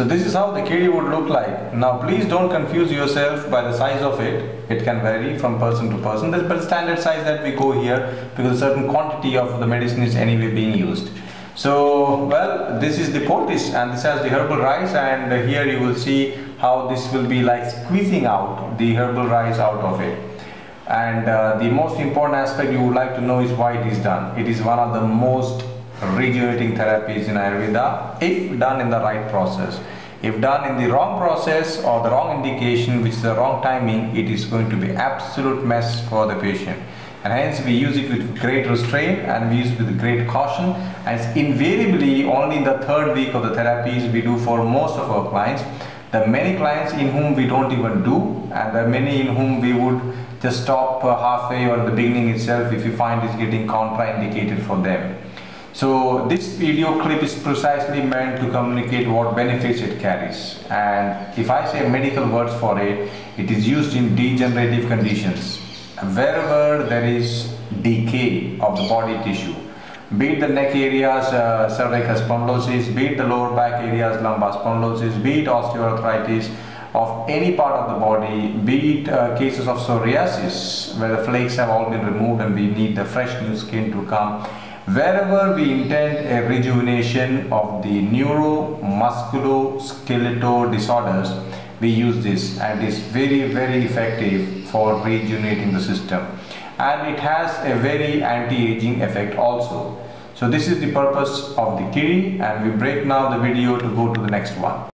So this is how the kizhi would look like. Now please don't confuse yourself by the size of it. It can vary from person to person. There's but standard size that we go here because a certain quantity of the medicine is anyway being used. So well this is the poultice and this has the herbal rice and here you will see how this will be like squeezing out the herbal rice out of it. And uh, the most important aspect you would like to know is why it is done. It is one of the most rejuvenating therapies in Ayurveda if done in the right process. If done in the wrong process or the wrong indication, which is the wrong timing, it is going to be absolute mess for the patient. And hence we use it with great restraint and we use it with great caution. And invariably only in the third week of the therapies we do for most of our clients. Are many clients in whom we don't even do and there are many in whom we would just stop uh, halfway or the beginning itself if you find it's getting contraindicated for them. So this video clip is precisely meant to communicate what benefits it carries. And if I say medical words for it, it is used in degenerative conditions. Wherever there is decay of the body tissue be it the neck areas uh, cervical spondylosis, be it the lower back areas lumbar spondylosis, be it osteoarthritis of any part of the body, be it uh, cases of psoriasis where the flakes have all been removed and we need the fresh new skin to come Wherever we intend a rejuvenation of the neuromusculoskeletal disorders, we use this and it's very very effective for rejuvenating the system and it has a very anti-aging effect also. So this is the purpose of the kizhi and we break now the video to go to the next one.